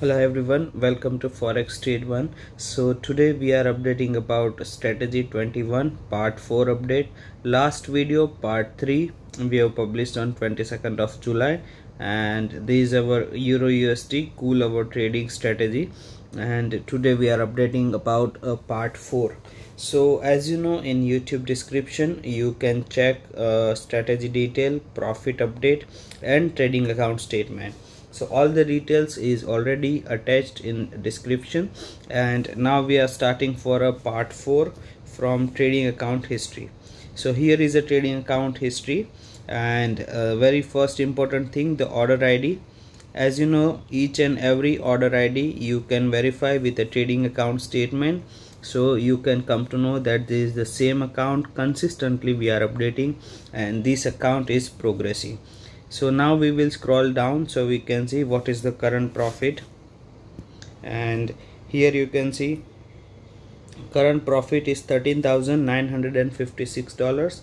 hello everyone welcome to forex trade one. So today we are updating about strategy 21 part 4 update. Last video part 3 we have published on 22nd of july. And this is our euro usd cool hour trading strategy. And today we are updating about a uh, part 4 so as you know in youtube description you can check uh, strategy detail profit update and trading account statement so all the details is already attached in description. And now we are starting for a part 4 from trading account history. So here is a trading account history. And uh, very first important thing the order id as you know each and every order id you can verify with a trading account statement. So you can come to know that this is the same account consistently we are updating. And this account is progressing so now we will scroll down so we can see what is the current profit. And here you can see current profit is $13,956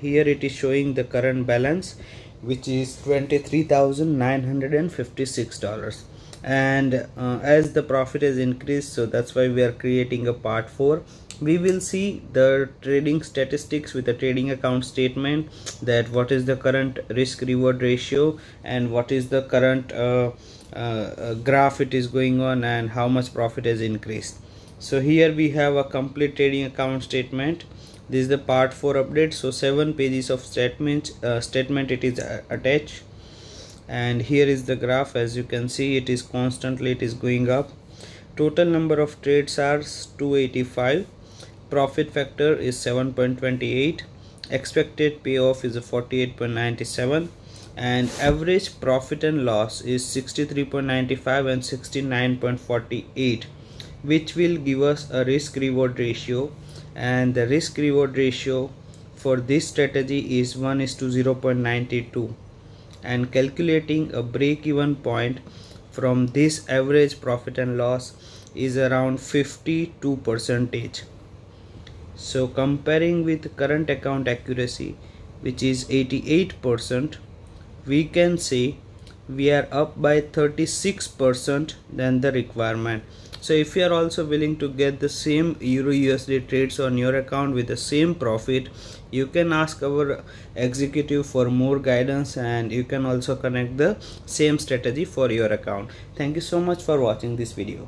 here it is showing the current balance which is $23,956 and uh, as the profit has increased so that's why we are creating a part 4 we will see the trading statistics with the trading account statement that what is the current risk reward ratio and what is the current uh, uh, uh, graph it is going on and how much profit has increased. So here we have a complete trading account statement. This is the part 4 update. So seven pages of statement uh, statement it is uh, attached. And here is the graph. As you can see it is constantly it is going up. Total number of trades are 285 profit factor is 7.28 expected payoff is 48.97 and average profit and loss is 63.95 and 69.48 which will give us a risk reward ratio. And the risk reward ratio for this strategy is 1 is to 0.92 and calculating a break even point from this average profit and loss is around 52 percentage so comparing with current account accuracy which is 88% we can say we are up by 36% than the requirement. So if you are also willing to get the same euro usd trades on your account with the same profit you can ask our executive for more guidance and you can also connect the same strategy for your account. Thank you so much for watching this video